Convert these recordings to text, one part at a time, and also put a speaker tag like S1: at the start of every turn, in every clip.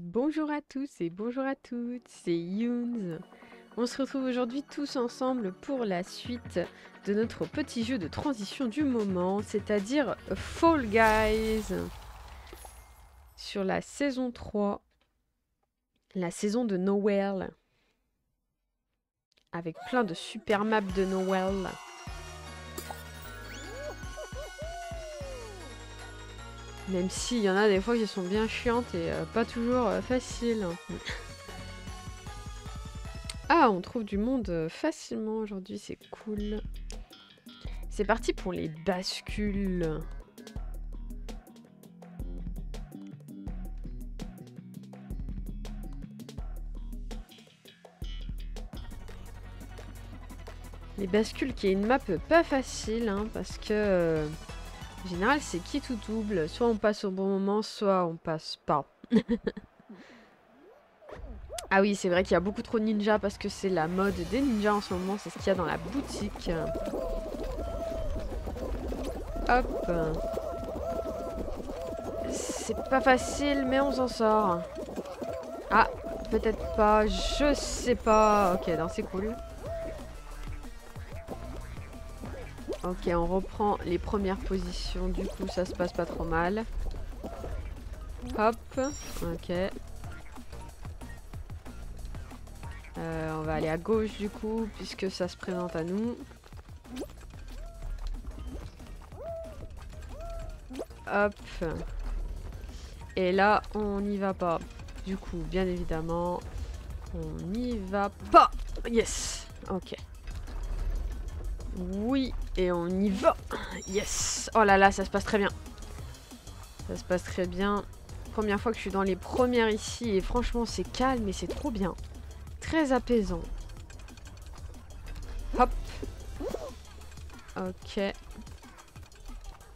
S1: Bonjour à tous et bonjour à toutes, c'est Yoons. On se retrouve aujourd'hui tous ensemble pour la suite de notre petit jeu de transition du moment, c'est-à-dire Fall Guys. Sur la saison 3, la saison de Noël. Avec plein de super maps de Noël. Même s'il y en a des fois qui sont bien chiantes et euh, pas toujours euh, faciles. ah, on trouve du monde euh, facilement aujourd'hui, c'est cool. C'est parti pour les bascules. Les bascules qui est une map pas facile, hein, parce que... En général, c'est qui tout double. Soit on passe au bon moment, soit on passe pas. ah oui, c'est vrai qu'il y a beaucoup trop de ninjas parce que c'est la mode des ninjas en ce moment. C'est ce qu'il y a dans la boutique. Hop. C'est pas facile, mais on s'en sort. Ah, peut-être pas. Je sais pas. Ok, non, c'est cool. Ok, on reprend les premières positions. Du coup, ça se passe pas trop mal. Hop. Ok. Euh, on va aller à gauche du coup, puisque ça se présente à nous. Hop. Et là, on n'y va pas. Du coup, bien évidemment, on n'y va pas. Yes. Ok. Oui, et on y va. Yes. Oh là là, ça se passe très bien. Ça se passe très bien. Première fois que je suis dans les premières ici. Et franchement, c'est calme et c'est trop bien. Très apaisant. Hop. Ok.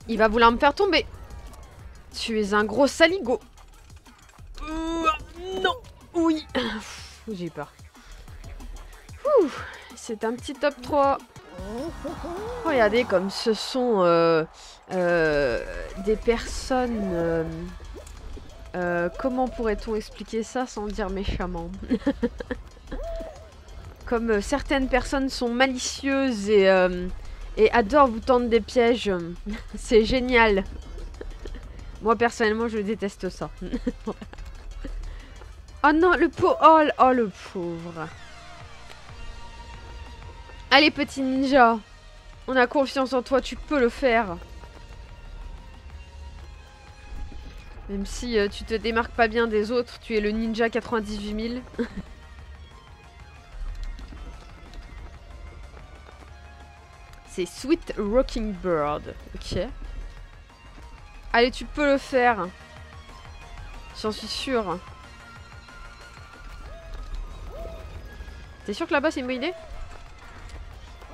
S1: Il va vouloir me faire tomber. Tu es un gros saligo. non. Oui. J'ai peur. C'est un petit top 3. Regardez comme ce sont euh, euh, des personnes... Euh, comment pourrait-on expliquer ça sans dire méchamment Comme certaines personnes sont malicieuses et, adorent vous tendre des pièges. C'est génial. Moi personnellement je déteste ça. oh non, le pauvre... Oh le pauvre. Allez, petit ninja. On a confiance en toi, tu peux le faire. Même si euh, tu te démarques pas bien des autres, tu es le ninja 98 000. C'est Sweet Rocking Bird. Ok. Allez, tu peux le faire. J'en suis sûre. T'es sûr que là-bas c'est une bonne idée?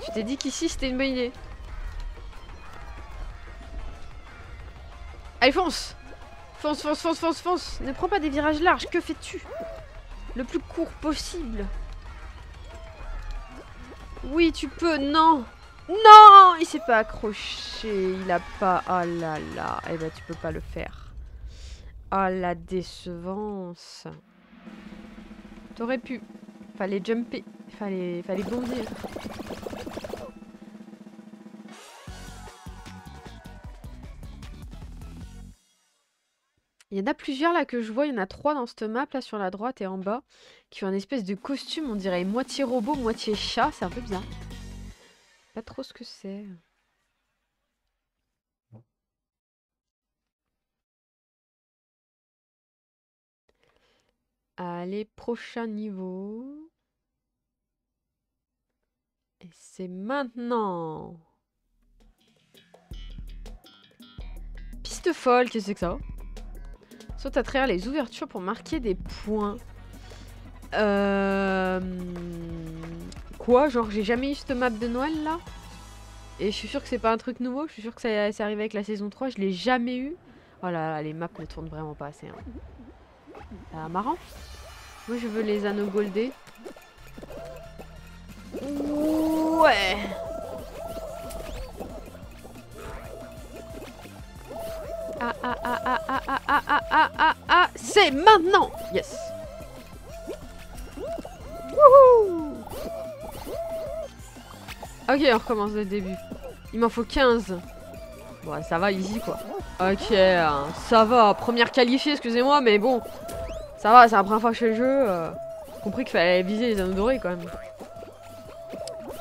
S1: Tu t'es dit qu'ici c'était une bonne idée. Allez, fonce Fonce, fonce, fonce, fonce, fonce Ne prends pas des virages larges, que fais-tu? Le plus court possible. Oui, tu peux, non Non Il s'est pas accroché, il a pas... Oh là là, eh ben tu peux pas le faire. Oh la décevance. T'aurais pu. Fallait jumper. Fallait, fallait bondir. Il y en a plusieurs là que je vois, il y en a trois dans cette map là sur la droite et en bas qui ont un espèce de costume, on dirait moitié robot, moitié chat, c'est un peu bizarre. Pas trop ce que c'est. Allez, prochain niveau. Et c'est maintenant. Piste folle, qu'est-ce que c'est que ça Saute à travers les ouvertures pour marquer des points. Euh... Quoi Genre j'ai jamais eu cette map de Noël là? Et je suis sûre que c'est pas un truc nouveau, je suis sûre que ça c'est arrivé avec la saison 3, je l'ai jamais eu. Oh là là, les maps ne tournent vraiment pas assez. Hein. Ah, marrant. Moi je veux les anneaux goldés. Ouais Ah ah ah ah ah ah ah ah ah ah C'est maintenant Yes. Wouhou Ok, on recommence le début. Il m'en faut 15. Bon, ça va, easy quoi. Ok, hein, ça va. Première qualifiée, excusez-moi, mais bon. Ça va, c'est la première fois que je fais le jeu. Euh, compris qu'il fallait viser les anneaux dorés quand même.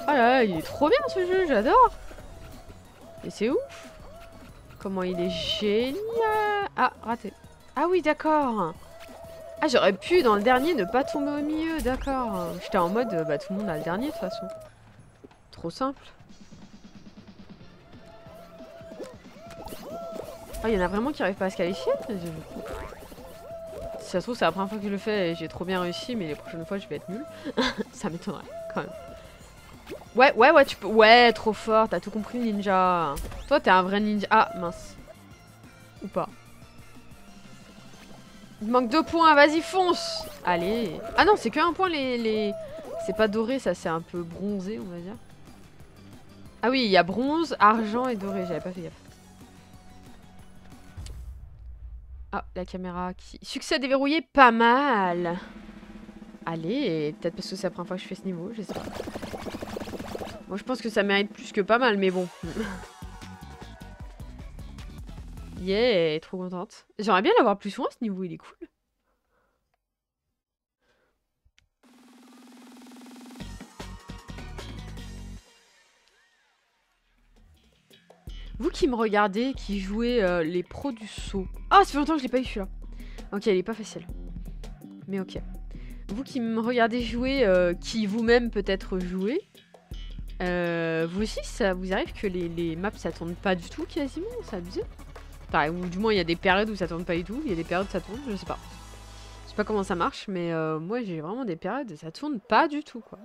S1: Ah là là, il est trop bien ce jeu, j'adore. Et c'est ouf. Comment il est génial. Ah, raté. Ah oui, d'accord. Ah, j'aurais pu dans le dernier ne pas tomber au milieu, d'accord. J'étais en mode, bah tout le monde a le dernier de toute façon. Trop simple. Ah, il y en a vraiment qui arrivent pas à se qualifier Si ça se trouve, c'est la première fois que je le fais et j'ai trop bien réussi, mais les prochaines fois, je vais être nul. ça m'étonnerait, quand même. Ouais, ouais, ouais, tu peux... Ouais, trop fort, t'as tout compris, ninja. Toi, t'es un vrai ninja. Ah, mince. Ou pas. Il manque deux points, vas-y, fonce Allez. Ah non, c'est qu'un point, les... les... C'est pas doré, ça, c'est un peu bronzé, on va dire. Ah oui, il y a bronze, argent et doré, j'avais pas fait gaffe. Ah, la caméra qui... Succès déverrouillé, pas mal Allez, peut-être parce que c'est la première fois que je fais ce niveau, je sais pas. Moi, je pense que ça mérite plus que pas mal, mais bon. yeah, trop contente. J'aimerais bien l'avoir plus souvent, ce niveau, il est cool. Vous qui me regardez, qui jouez euh, les pros du saut. Ah, ça fait longtemps que je l'ai pas eu celui-là. Ok, il est pas facile. Mais ok. Vous qui me regardez jouer, euh, qui vous-même peut-être jouez, euh, vous aussi, ça vous arrive que les, maps ça tourne pas du tout quasiment Ça abusé Enfin, ou du moins il y a des périodes où ça tourne pas du tout, il y a des périodes où ça tourne, je sais pas. Je sais pas comment ça marche, mais moi j'ai vraiment des périodes où ça tourne pas du tout quoi.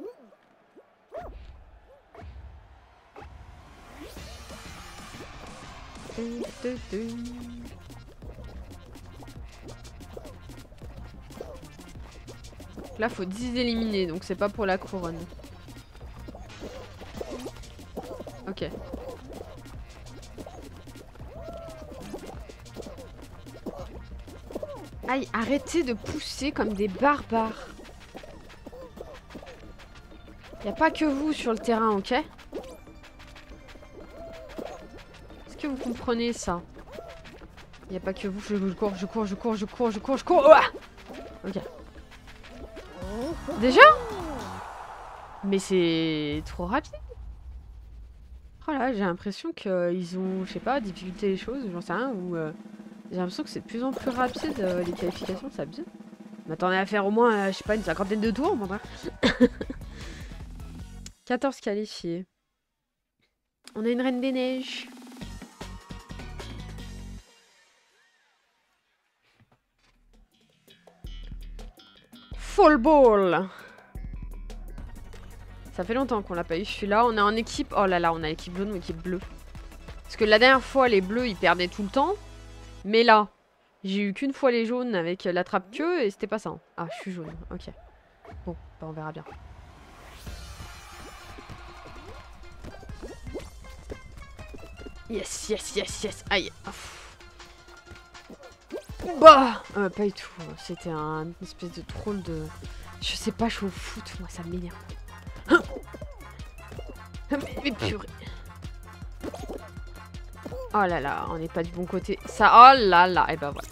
S1: Là, faut 10 éliminer, donc c'est pas pour la couronne. Ok. Aïe, arrêtez de pousser comme des barbares. Y a pas que vous sur le terrain, ok? Vous comprenez ça? N'y a pas que vous, je, cours, je cours, je cours, je cours, je cours, je cours. ok. Déjà? Mais c'est trop rapide. Oh là, j'ai l'impression qu'ils ont, je sais pas, difficulté les choses, j'en sais rien, ou euh, j'ai l'impression que c'est de plus en plus rapide euh, les qualifications, ça abuse. M'attendais à faire au moins, euh, je sais pas, une cinquantaine de tours, mon 14 qualifiés. On a une reine des neiges. Fall Ball Ça fait longtemps qu'on l'a pas eu celui-là. On est en équipe... Oh là là, on a équipe jaune ou équipe bleue. Parce que la dernière fois, les bleus, ils perdaient tout le temps. Mais là, j'ai eu qu'une fois les jaunes avec la trappe-queue et c'était pas ça. Hein. Ah, je suis jaune. Ok. Bon, bah on verra bien. Yes, yes, yes, yes. Aïe. Bah euh, Pas du tout. C'était un espèce de troll de... Je sais pas, je suis au foot. Moi, ça m'énerve. Mais, purée. Oh là là, on n'est pas du bon côté. Ça, oh là là. Et eh ben voilà.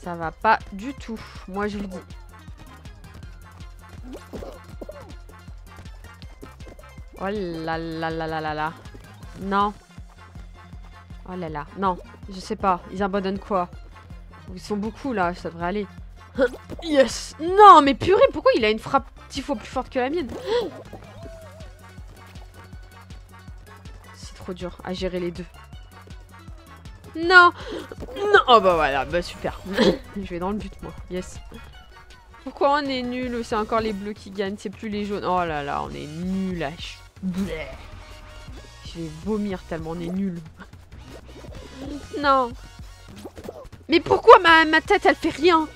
S1: Ça va pas du tout. Moi, je le dis. Oh là là là là là là. Non. Oh là là. Non, je sais pas. Ils abandonnent quoi? Ils sont beaucoup là, ça devrait aller. Yes Non, mais purée, pourquoi il a une frappe dix fois plus forte que la mienne? C'est trop dur à gérer les deux. Non Non Oh bah voilà, bah super. je vais dans le but, moi. Yes. Pourquoi on est nul? C'est encore les bleus qui gagnent, c'est plus les jaunes. Oh là là, on est nul. Je vais vomir tellement on est nul. Non. Mais pourquoi ma, ma tête, elle fait rien?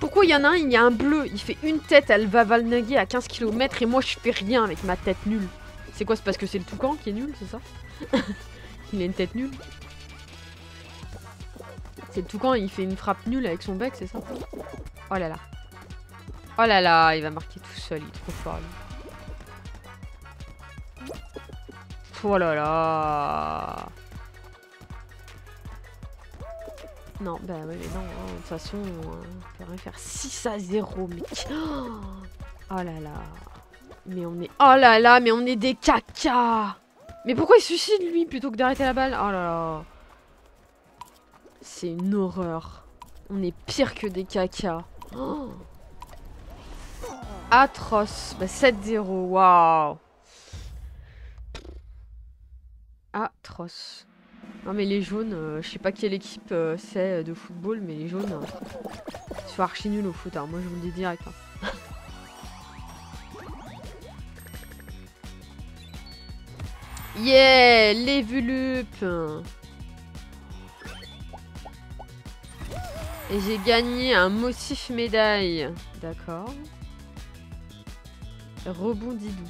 S1: Pourquoi il y en a un, il y a un bleu, il fait une tête, elle va valnaguer à 15 km et moi je fais rien avec ma tête nulle. C'est quoi C'est parce que c'est le toucan qui est nul, c'est ça? Il a une tête nulle C'est le toucan, il fait une frappe nulle avec son bec, c'est ça? Oh là là. Oh là là, il va marquer tout seul, il est trop fort. Oh là là. Non, bah ouais, mais non, hein, de toute façon, on rien faire. 6 à 0, mec. Oh là là. Mais on est... Oh là là, mais on est des caca Mais pourquoi il suicide, lui, plutôt que d'arrêter la balle? Oh là là. C'est une horreur. On est pire que des caca. Oh. Atroce. Bah, 7-0, waouh. Atroce. Non mais les jaunes, euh, je sais pas quelle équipe euh, c'est euh, de football, mais les jaunes, ils sont archi nuls au foot, hein. moi je vous le dis direct. Hein. yeah, les Vulup Et j'ai gagné un motif médaille. D'accord. Rebondidou.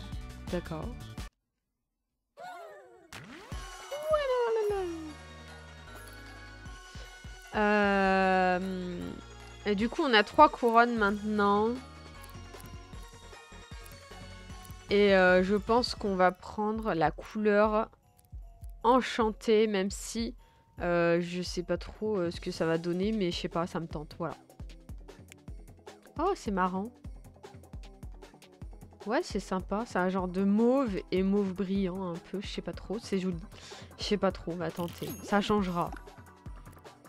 S1: D'accord. Euh... Et du coup, on a trois couronnes maintenant. Et euh, je pense qu'on va prendre la couleur enchantée, même si euh, je sais pas trop euh, ce que ça va donner, mais je sais pas, ça me tente, voilà. Oh, c'est marrant. Ouais, c'est sympa. C'est un genre de mauve et mauve brillant un peu. Je sais pas trop. C'est joli. Je sais pas trop. On va tenter. Ça changera.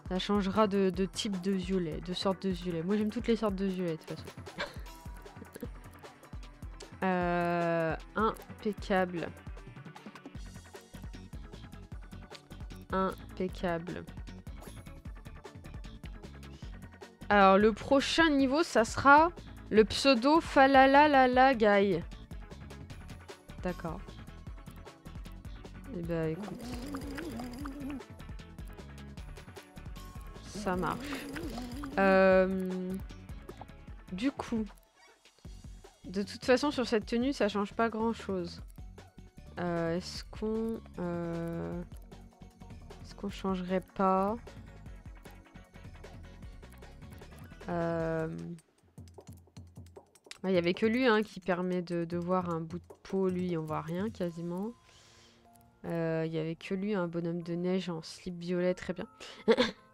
S1: Ça changera de, type de violet, de sorte de violet. Moi j'aime toutes les sortes de violet de toute façon. euh, impeccable. Impeccable. Alors le prochain niveau ça sera le pseudo Falalalala Guy. D'accord. Eh ben écoute. Ça marche. Euh, du coup, de toute façon, sur cette tenue, ça change pas grand-chose. Euh, est-ce qu'on... Euh, est-ce qu'on changerait pas? Il y avait que lui hein, qui permet de, de, voir un bout de peau. Lui, on voit rien quasiment. Il y avait que lui, un bonhomme de neige en slip violet, très bien.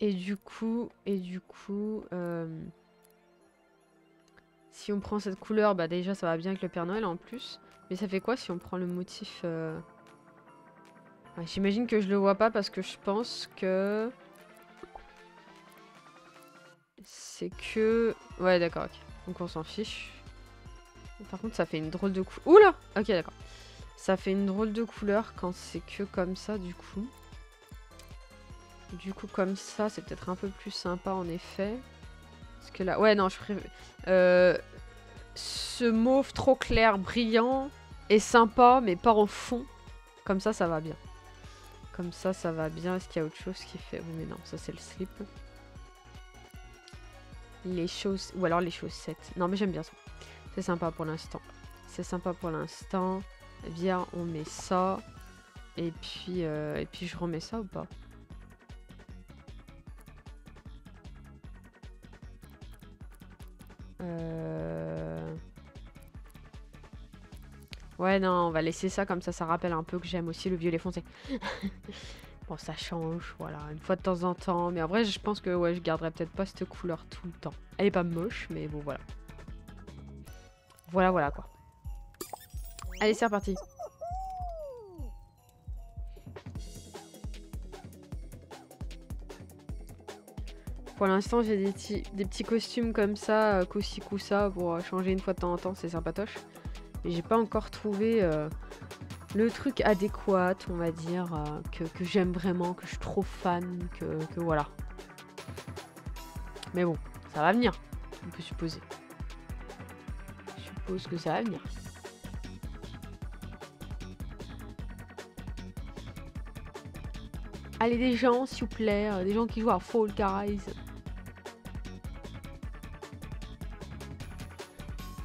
S1: Et du coup, et du coup, euh, si on prend cette couleur, bah déjà ça va bien avec le Père Noël en plus. Mais ça fait quoi si on prend le motif euh, J'imagine que je le vois pas parce que je pense que... C'est que... Ouais d'accord, ok. Donc on s'en fiche. Par contre ça fait une drôle de couleur. Oula Ok d'accord. Ça fait une drôle de couleur quand c'est que comme ça du coup. Du coup, comme ça, c'est peut-être un peu plus sympa en effet. Parce que là... Ouais, non, je préfère... Euh, ce mauve trop clair, brillant, est sympa, mais pas en fond. Comme ça, ça va bien. Comme ça, ça va bien. Est-ce qu'il y a autre chose qui fait... Oui, mais non, ça c'est le slip. Les choses... Ou alors les chaussettes. Non, mais j'aime bien ça. C'est sympa pour l'instant. C'est sympa pour l'instant. Bien, on met ça. Et puis, euh, et puis je remets ça ou pas? Ouais, non, on va laisser ça comme ça, ça rappelle un peu que j'aime aussi le violet foncé. bon, ça change, voilà, une fois de temps en temps. Mais en vrai, je pense que ouais, je garderai peut-être pas cette couleur tout le temps. Elle est pas moche, mais bon, voilà. Voilà, voilà, quoi. Allez, c'est reparti. Pour l'instant, j'ai des, des, petits costumes comme ça, euh, ça pour euh, changer une fois de temps en temps, c'est sympatoche. Mais j'ai pas encore trouvé euh, le truc adéquat, on va dire, euh, que, j'aime vraiment, que je suis trop fan, que, que, voilà. Mais bon, ça va venir, on peut supposer. Je suppose que ça va venir. Allez, des gens, s'il vous plaît, des gens qui jouent à Fall Guys.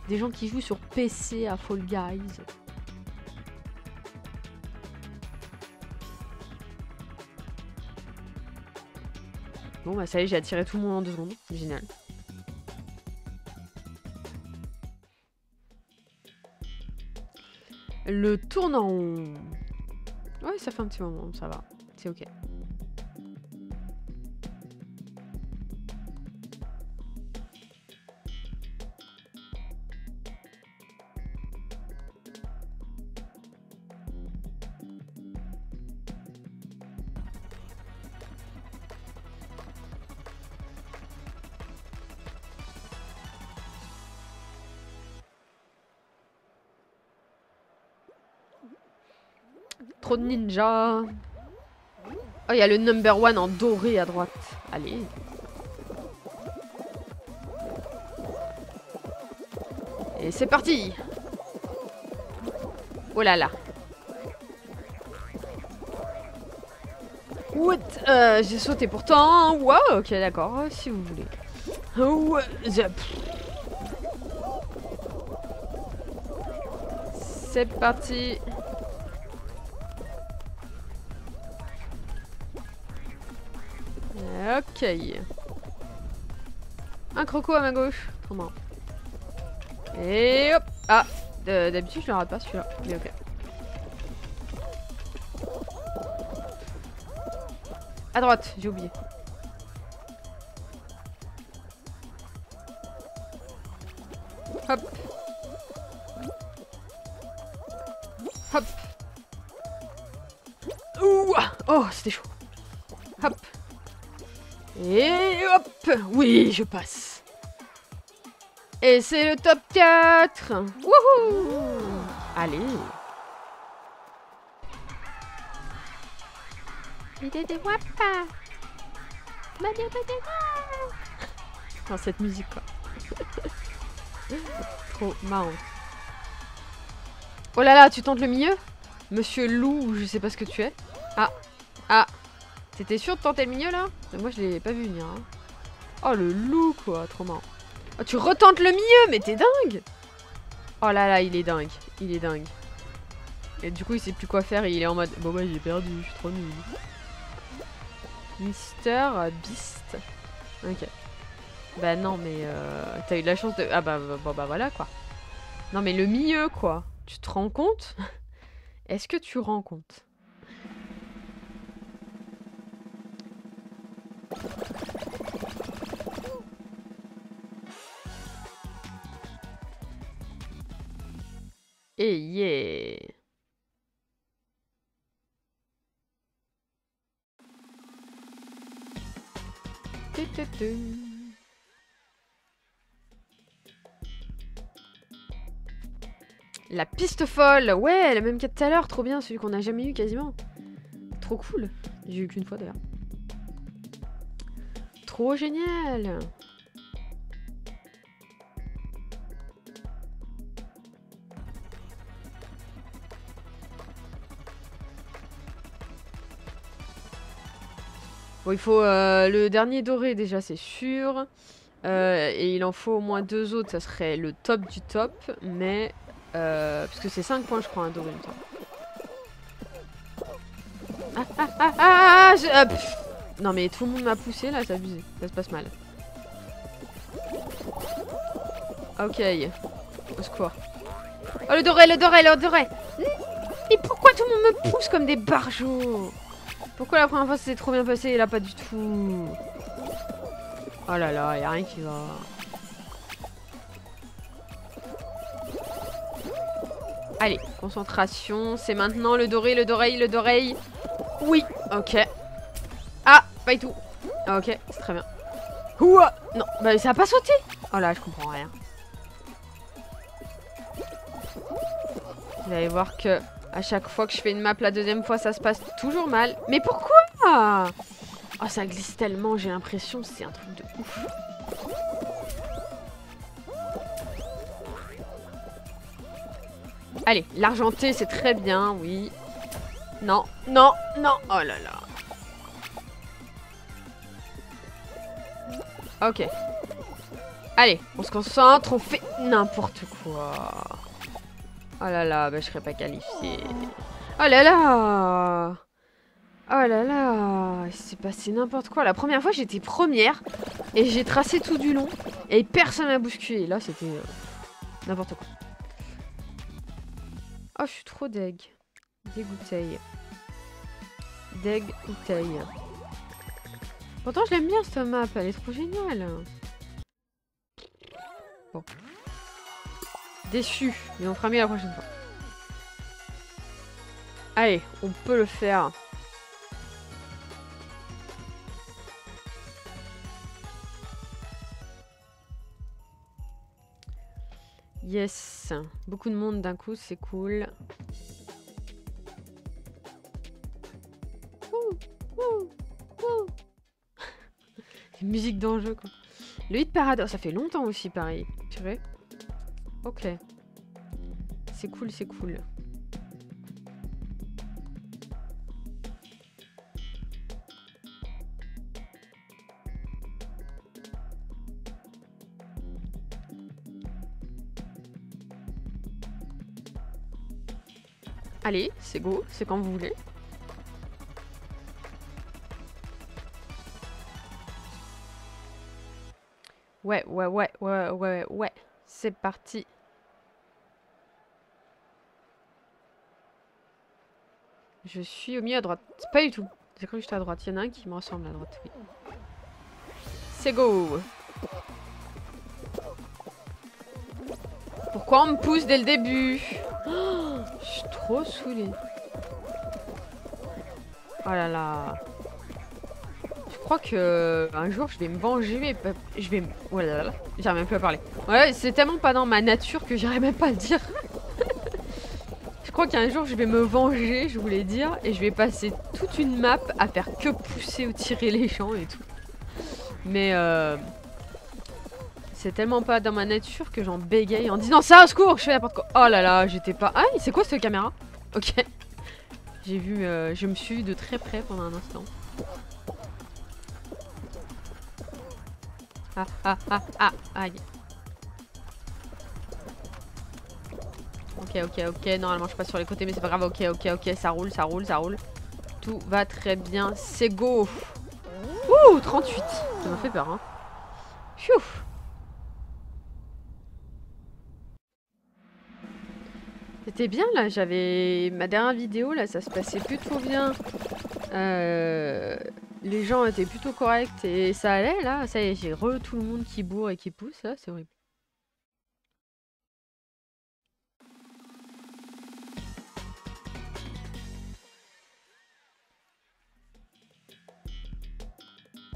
S1: Des gens qui jouent sur PC à Fall Guys. Bon, bah ça y est, j'ai attiré tout le monde en deux secondes. Génial. Le tournant. Ouais, ça fait un petit moment, ça va. C'est ok. Ninja. Oh, il y a le number one en doré à droite. Allez. Et c'est parti Oh là là. What? Euh, J'ai sauté pourtant. Wow, ok, d'accord, si vous voulez. C'est parti. Un croco à ma gauche. Trop marrant. Et hop Ah D'habitude je le rate pas celui-là. Mais ok. À droite, j'ai oublié. Hop. Hop. Ouh Oh, c'était chaud. Oui, je passe. Et c'est le top 4 Wouhou Allez Dans cette musique quoi. Trop marrant. Oh là là, tu tentes le milieu? Monsieur Loup, je sais pas ce que tu es. Ah, ah, T'étais sûr de tenter le milieu là? Moi je l'ai pas vu venir. Hein. Oh le loup quoi, trop marrant. Oh, tu retentes le milieu, mais t'es dingue Oh là là, il est dingue. Il est dingue. Et du coup il sait plus quoi faire et il est en mode Bon bah j'ai perdu, je suis trop nul. Mister Beast. Ok. Bah non mais euh, t'as eu de la chance de... Ah bah, bah, bah voilà quoi. Non mais le milieu quoi. Tu te rends compte? Est-ce que tu rends compte? Et yeah La piste folle Ouais, la même qu'à tout à l'heure, trop bien, celui qu'on n'a jamais eu quasiment. Trop cool. J'ai eu qu'une fois d'ailleurs. Trop génial Bon, il faut euh, le dernier doré déjà, c'est sûr. Euh, et il en faut au moins deux autres, ça serait le top du top. Mais... Euh, parce que c'est 5 points, je crois, un doré. Ah, ah, ah, ah, ah, Non mais tout le monde m'a poussé là, c'est abusé. Ça se passe mal. Ok. Au secours. Oh le doré, le doré, le doré Mais pourquoi tout le monde me pousse comme des barjots? Pourquoi la première fois c'est trop bien passé et là pas du tout Oh là là, y a rien qui va. Allez, concentration. C'est maintenant le doré, le doré, le doré. Oui, ok. Ah, pas du tout. Ok, c'est très bien. Ouah Non, bah ça a pas sauté. Oh là, je comprends rien. Vous allez voir que à chaque fois que je fais une map la deuxième fois, ça se passe toujours mal. Mais pourquoi? Oh, ça glisse tellement, j'ai l'impression, c'est un truc de ouf. Allez, l'argenté, c'est très bien, oui. Non, non, non, oh là là. Ok. Allez, on se concentre, on fait n'importe quoi. Oh là là, bah, je serais pas qualifiée. Oh là là Oh là là, il s'est passé n'importe quoi. La première fois, j'étais première et j'ai tracé tout du long et personne m'a bousculé. Là, c'était euh, n'importe quoi. Oh, je suis trop deg. Dégoûteille. Dégoûteille. Pourtant, je l'aime bien cette map, elle est trop géniale. Bon. Déçu, mais on fera mieux la prochaine fois. Allez, on peut le faire. Yes, beaucoup de monde d'un coup, c'est cool. musique d'enjeu quoi. Le hit parade, oh, ça fait longtemps aussi pareil. Tu vois Ok. C'est cool, c'est cool. Allez, c'est go, c'est quand vous voulez. Ouais, ouais, ouais, ouais, ouais, ouais. C'est parti. Je suis au milieu à droite. Pas du tout. J'ai cru que j'étais à droite. Il y en a un qui me ressemble à droite. C'est go Pourquoi on me pousse dès le début? Je suis trop saoulée. Oh là là. Je crois que un jour je vais me venger, mais je vais. Oh là là, j'arrive même plus à parler. Ouais, c'est tellement pas dans ma nature que j'arrive même pas à le dire. je crois qu'un jour je vais me venger, je voulais dire, et je vais passer toute une map à faire que pousser ou tirer les gens et tout. Mais euh, c'est tellement pas dans ma nature que j'en bégaye en disant ça au secours, je fais n'importe quoi. Oh là là, j'étais pas... Ah, c'est quoi cette caméra? Ok. J'ai vu... Euh, je me suis de très près pendant un instant. Ah, ah, ah, ah, aïe. Ok, ok, ok. Normalement, je passe sur les côtés, mais c'est pas grave. Ok, ok, ok. Ça roule, ça roule, ça roule. Tout va très bien. C'est go. Ouh, 38. Ça m'a fait peur, hein. C'était bien là, j'avais ma dernière vidéo là, ça se passait plutôt bien. Euh, les gens étaient plutôt corrects et ça allait là. Ça y est, j'ai re tout le monde qui bourre et qui pousse là, c'est horrible.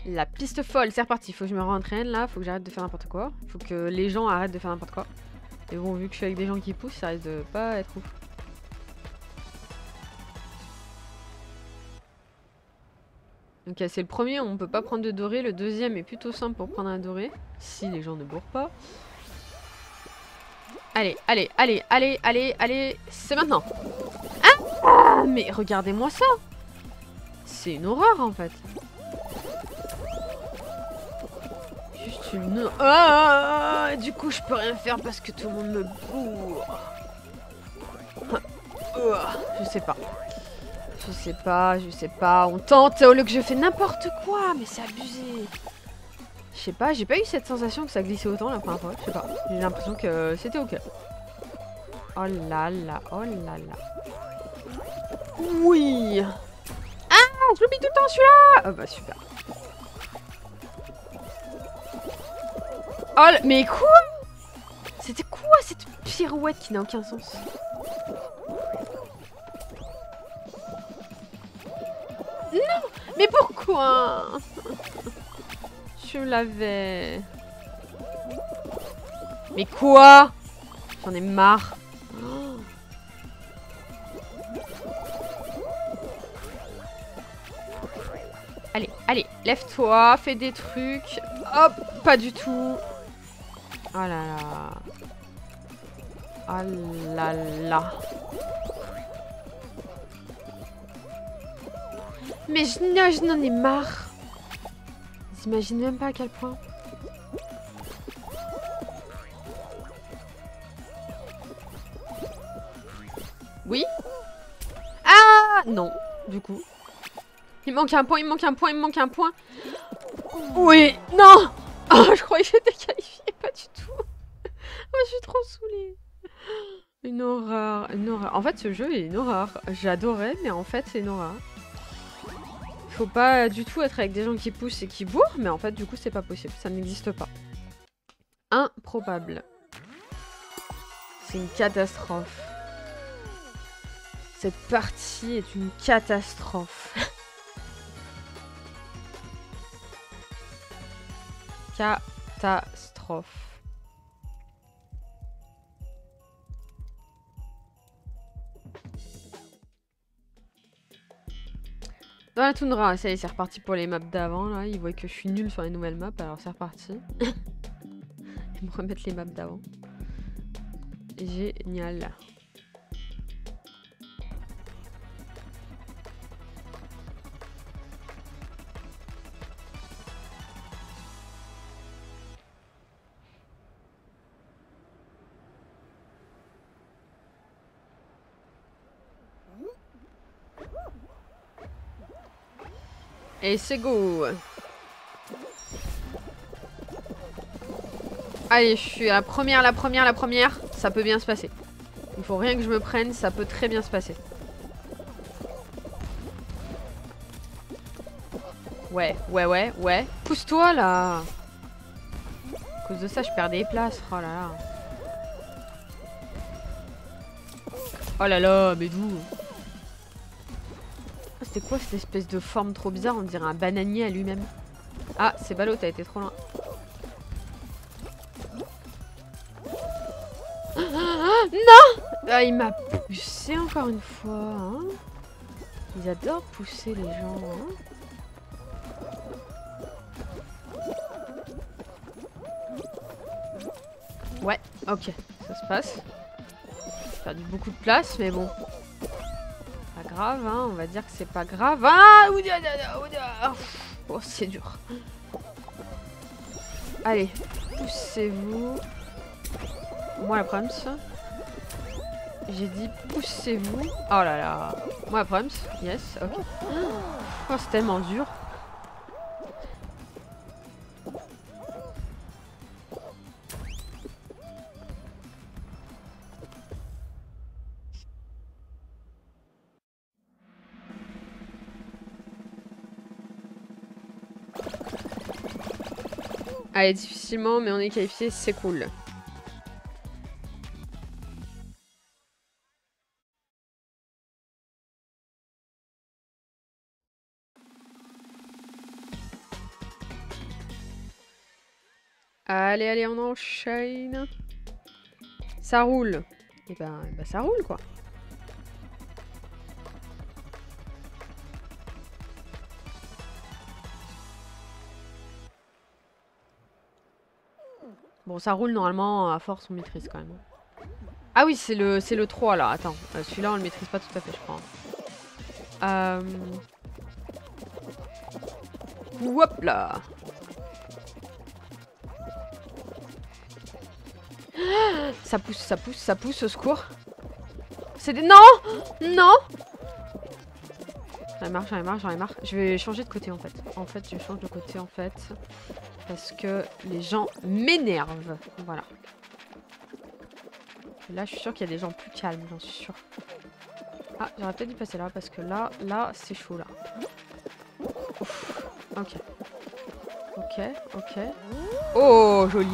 S1: La piste folle, c'est reparti. Faut que je me rentraîne là, faut que j'arrête de faire n'importe quoi. Faut que les gens arrêtent de faire n'importe quoi. Et bon, vu que je suis avec des gens qui poussent, ça risque de pas être ouf. Ok, c'est le premier, on peut pas prendre de doré. Le deuxième est plutôt simple pour prendre un doré. Si les gens ne bourrent pas. Allez, allez, allez, allez, allez, allez. C'est maintenant. Ah Mais regardez-moi ça C'est une horreur en fait. Ah, du coup, je peux rien faire parce que tout le monde me bourre. Je sais pas. Je sais pas, je sais pas. On tente au lieu que je fais n'importe quoi. Mais c'est abusé. Je sais pas, j'ai pas eu cette sensation que ça glissait autant la première fois. Je sais pas. J'ai l'impression que c'était ok. Oh là là, oh là là. Oui Ah, je l'oublie tout le temps celui-là Ah bah super. Oh, mais quoi C'était quoi cette pirouette qui n'a aucun sens? Non Mais pourquoi? Je l'avais. Mais quoi? J'en ai marre. Allez, allez, lève-toi, fais des trucs. Hop, pas du tout. Oh là là. Oh là là. Mais je, n'en ai marre. J'imagine même pas à quel point. Oui Ah Non, du coup. Il manque un point, il manque un point, il manque un point. Oui, non oh, Je croyais que j'étais qualifiée, pas du tout. oh, je suis trop saoulée. Une horreur, une horreur. En fait, ce jeu est une horreur. J'adorais, mais en fait, c'est une horreur. Faut pas du tout être avec des gens qui poussent et qui bourrent, mais en fait, du coup, c'est pas possible. Ça n'existe pas. Improbable. C'est une catastrophe. Cette partie est une catastrophe. catastrophe. Dans la toundra, ça y est, c'est reparti pour les maps d'avant, là. Ils voient que je suis nulle sur les nouvelles maps, alors c'est reparti. Ils me remettent les maps d'avant. Génial. Et c'est go Allez, je suis la première, la première, la première. Ça peut bien se passer. Il faut rien que je me prenne, ça peut très bien se passer. Ouais, ouais, ouais, ouais. Pousse-toi là À cause de ça, je perds des places. Oh là là. Oh là là, mais d'où? C'est quoi cette espèce de forme trop bizarre On dirait un bananier à lui-même. Ah, c'est ballot, t'as été trop loin. non ah, Il m'a poussé encore une fois. Hein. Ils adorent pousser les gens. Hein. Ouais, ok, ça se passe. J'ai perdu beaucoup de place, mais bon, grave, hein. on va dire que c'est pas grave. Ah Oh, c'est dur. Allez, poussez-vous. Moi la prompt. J'ai dit poussez-vous. Oh là là. Moi la prompt. Yes, ok. Oh, c'est tellement dur. Difficilement, mais on est qualifié, c'est cool. Allez, allez, on enchaîne. Ça roule. Et eh ben, ben ça roule, quoi. Ça roule normalement, à force on maîtrise quand même. Ah oui, c'est le, le 3 là, attends. Euh, celui-là on le maîtrise pas tout à fait, je crois. Euh... Hop là Ça pousse, ça pousse, ça pousse, au secours. C'est des... Non Non J'en ai marre, j'en ai marre, j'en ai marre. Je vais changer de côté en fait. En fait, je change de côté en fait. Parce que les gens m'énervent. Voilà. Là, je suis sûre qu'il y a des gens plus calmes, j'en suis sûre. Ah, j'aurais peut-être dû passer là, parce que là, là, c'est chaud, là. Ok. Ok, ok. Oh, joli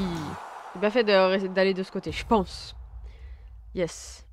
S1: J'ai bien fait d'aller de ce côté, je pense. Yes.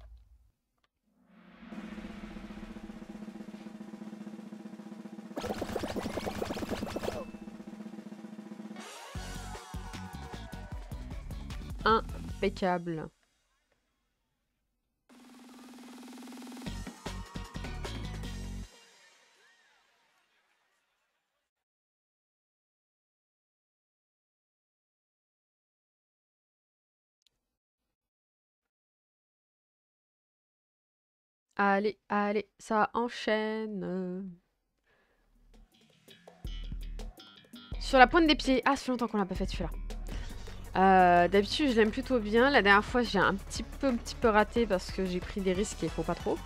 S1: Allez, allez, ça enchaîne. Sur la pointe des pieds. Ah, ça fait longtemps qu'on l'a pas fait celui-là. Euh, d'habitude, je l'aime plutôt bien. La dernière fois, j'ai un petit peu, un petit peu raté parce que j'ai pris des risques et il faut pas trop.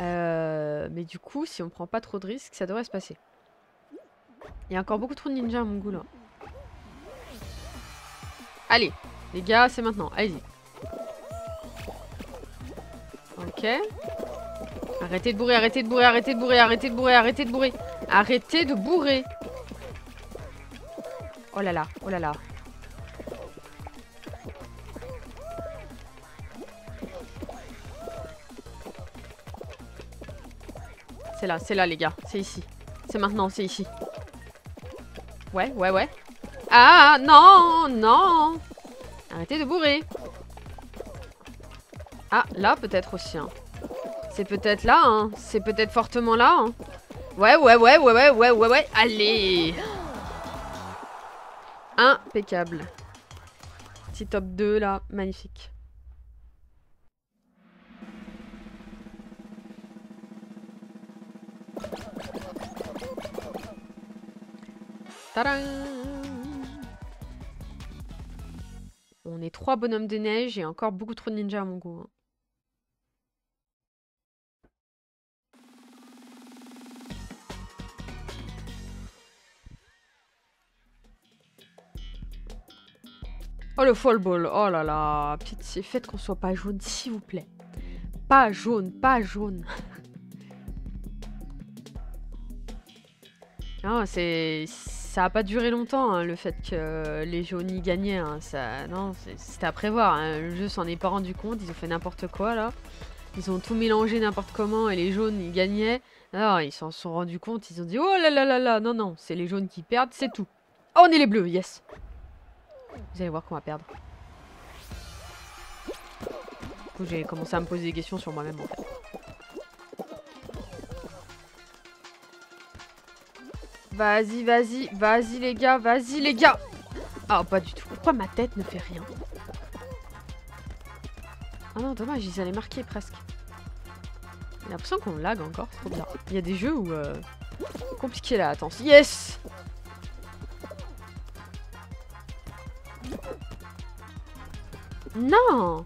S1: Euh, mais du coup, si on prend pas trop de risques, ça devrait se passer. Il y a encore beaucoup trop de ninjas à mon goût là. Allez, les gars, c'est maintenant. Allez-y. Ok. Arrêtez de bourrer, arrêtez de bourrer, arrêtez de bourrer, arrêtez de bourrer, arrêtez de bourrer. Arrêtez de bourrer. Oh là là, oh là là. C'est là, c'est là les gars, c'est ici. C'est maintenant, c'est ici. Ouais, ouais, ouais. Ah, non, non Arrêtez de bourrer. Ah, là peut-être aussi. Hein. C'est peut-être là, hein. C'est peut-être fortement là. Hein. Ouais, ouais, ouais, ouais, ouais, ouais, ouais, ouais. Allez Impeccable. Petit top 2 là, magnifique. On est trois bonhommes de neige et encore beaucoup trop de ninjas à mon goût. Hein. Oh le fall ball, oh là là, pitié, faites qu'on soit pas jaune s'il vous plaît. Pas jaune, pas jaune. non, c'est ça a pas duré longtemps hein, le fait que les jaunes y gagnaient. Hein. Ça, non, c'était à prévoir. Hein. Le jeu s'en est pas rendu compte. Ils ont fait n'importe quoi là. Ils ont tout mélangé n'importe comment et les jaunes ils gagnaient. Alors ils s'en sont rendus compte. Ils ont dit oh là là là là. Non non, c'est les jaunes qui perdent, c'est tout. Oh, on est les bleus, yes. Vous allez voir qu'on va perdre. Du coup, j'ai commencé à me poser des questions sur moi-même en fait. Vas-y, vas-y, vas-y les gars, vas-y les gars Ah, pas du tout. Pourquoi ma tête ne fait rien? Ah non, dommage, ils allaient marquer presque. J'ai l'impression qu'on lag encore, c'est trop bien. Il y a des jeux où... Euh, compliqué là, attends. Yes Non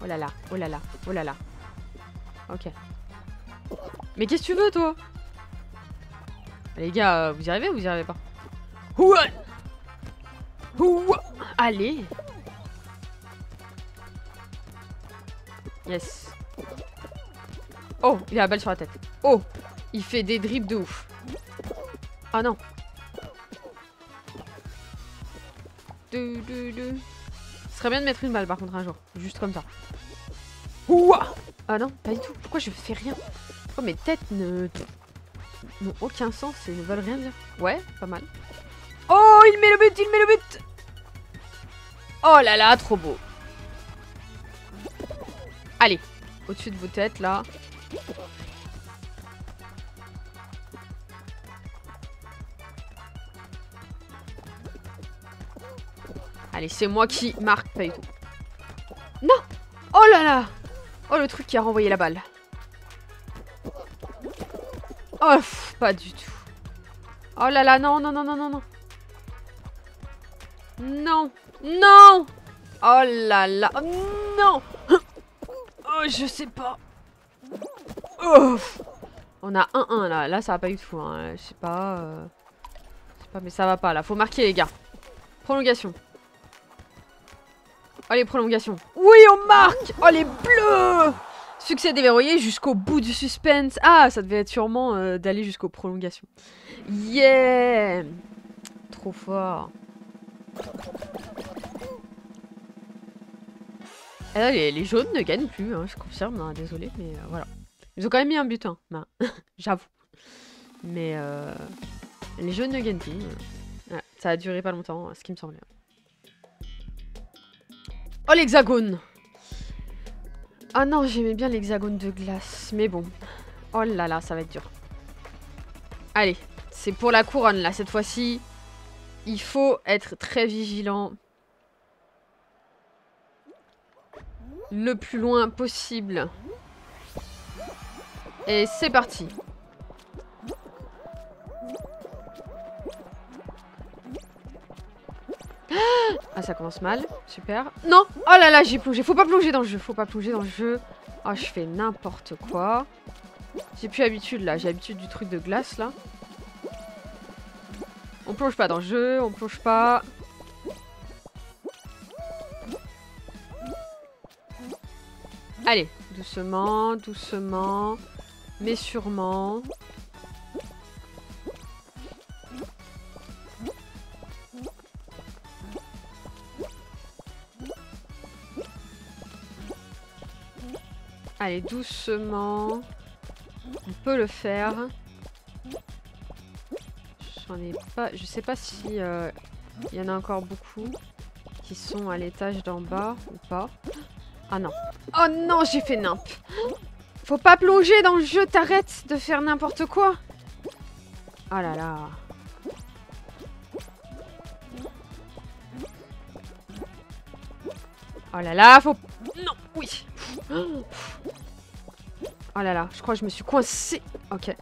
S1: Oh là là, oh là là, oh là là. Ok. Mais qu'est-ce que tu veux, toi? Les gars, vous y arrivez ou vous y arrivez pas? Ouah Ouah Allez Yes. Oh, il a la balle sur la tête. Oh Il fait des drips de ouf. Ah non Ce serait bien de mettre une balle par contre un jour. Juste comme ça. Ouah Ah non, pas du tout. Pourquoi je fais rien? Pourquoi mes têtes ne n'ont aucun sens et ne veulent rien dire Ouais, pas mal. Oh, il met le but, il met le but Oh là là, trop beau. Allez, au-dessus de vos têtes là. Allez, c'est moi qui marque, pas du tout. Non Oh là là Oh, le truc qui a renvoyé la balle. Oh, pas du tout. Oh là là, non, non, non, non, non, non. Non Non Oh là là oh, Non Oh, je sais pas. Oh On a 1-1 là. Là, ça va pas du tout. Hein. Je sais pas. Euh... Je sais pas, mais ça va pas là. Faut marquer, les gars. Prolongation. Oh les prolongations. Oui, on marque Oh les bleus Succès déverrouillé jusqu'au bout du suspense. Ah, ça devait être sûrement euh, d'aller jusqu'aux prolongations. Yeah Trop fort. Là, les, jaunes ne gagnent plus, hein, je confirme, hein, désolé, mais euh, voilà. Ils ont quand même mis un butin, hein, j'avoue. Mais euh, les jaunes ne gagnent plus. ça a duré pas longtemps, ce qui me semblait. Oh, l'hexagone Ah non, j'aimais bien l'hexagone de glace. Mais bon. Oh là là, ça va être dur. Allez, c'est pour la couronne, là, cette fois-ci. Il faut être très vigilant. Le plus loin possible. Et c'est parti. Ah, ça commence mal. Super. Non Oh là là, j'ai plongé. Faut pas plonger dans le jeu. Faut pas plonger dans le jeu. Oh, je fais n'importe quoi. J'ai plus habitude, là. J'ai habitude du truc de glace, là. On plonge pas dans le jeu. On plonge pas. Allez, doucement, doucement. Mais sûrement. Allez, doucement. On peut le faire. J'en ai pas... Je sais pas si... Il euh, y en a encore beaucoup qui sont à l'étage d'en bas ou pas. Ah non. Oh non, j'ai fait nimp. Faut pas plonger dans le jeu, t'arrêtes de faire n'importe quoi. Oh là là. Oh là là, faut... Non, oui. Oh là là, je crois que je me suis coincée. Ok.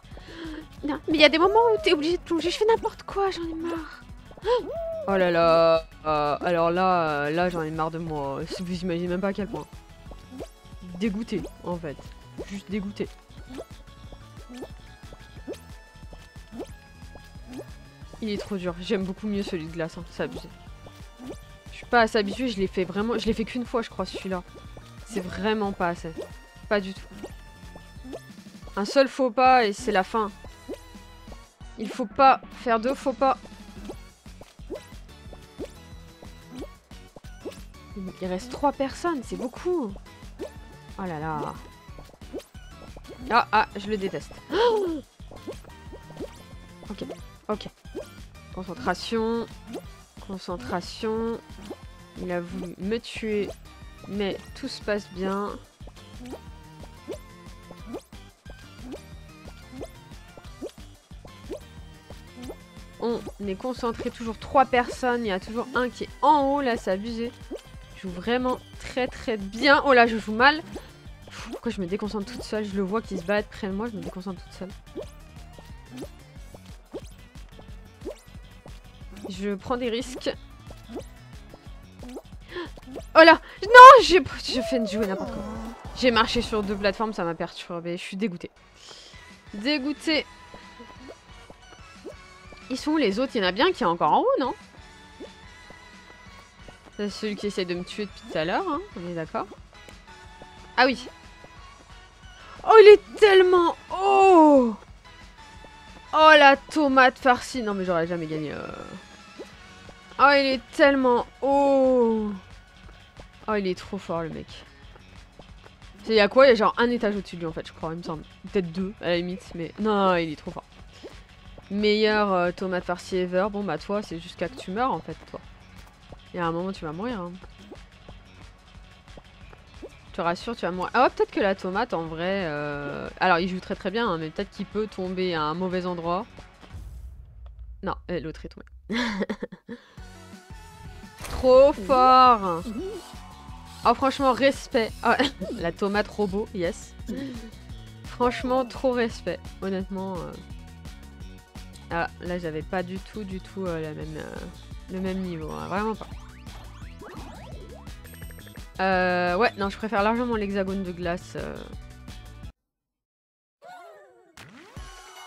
S1: Mais il y a des moments où t'es obligé de plonger. Je fais n'importe quoi, j'en ai marre. Oh là là. Euh, alors là, euh, là j'en ai marre de moi. Vous imaginez même pas à quel point. Dégoûté, en fait. Juste dégoûté. Il est trop dur. J'aime beaucoup mieux celui de glace. Hein. C'est abusé. Je suis pas assez habituée. Je l'ai fait vraiment... Je l'ai fait qu'une fois, je crois, celui-là. C'est vraiment pas assez. Pas du tout. Un seul faux pas et c'est la fin. Il faut pas faire deux faux pas. Il reste trois personnes, c'est beaucoup. Oh là là. Ah, ah, je le déteste. ok, ok. Concentration. Concentration. Il a voulu me tuer, mais tout se passe bien. On est concentré, toujours trois personnes. Il y a toujours un qui est en haut, là, c'est abusé. Je joue vraiment très très bien. Oh là, je joue mal. Pourquoi je me déconcentre toute seule? Je le vois qui se bat près de moi, je me déconcentre toute seule. Je prends des risques. Oh là Non J'ai fait une jouer n'importe quoi. J'ai marché sur deux plateformes, ça m'a perturbé. Je suis dégoûtée. Dégoûtée. Ils sont où les autres Il y en a bien qui est encore en haut, non? C'est celui qui essaie de me tuer depuis tout à l'heure, hein on est d'accord? Ah oui Oh, il est tellement haut Oh, la tomate farcie Non, mais j'aurais jamais gagné. Euh. Oh, il est tellement haut Oh, il est trop fort, le mec. Il y a quoi? Il y a genre un étage au-dessus de lui, en fait, je crois, il me semble. Peut-être deux, à la limite, mais... Non, il est trop fort. Meilleur euh, tomate farci ever. Bon bah toi c'est jusqu'à que tu meurs en fait toi. Il y a un moment tu vas mourir. Hein. Je te rassure tu vas mourir. Ah ouais peut-être que la tomate en vrai... Euh, alors il joue très très bien hein, mais peut-être qu'il peut tomber à un mauvais endroit. Non, eh, l'autre est tombé. Trop fort Oh franchement respect. Ah, la tomate robot, yes. Franchement trop respect. Honnêtement... Euh, ah, là j'avais pas du tout, du tout euh, euh, le même niveau, hein, vraiment pas. Euh, ouais, non, je préfère largement l'hexagone de glace.